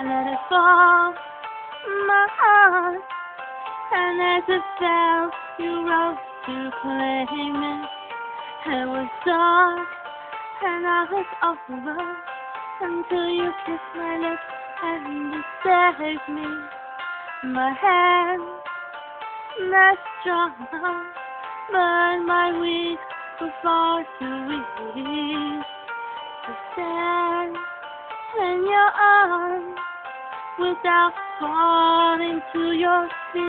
I let it fall, my heart. And as it fell, you rose to claim it. It was dark, and I was over until you kissed my lips and you saved me. My hand, not strong, but my weak was far too weak to stand in your arms without falling to your feet.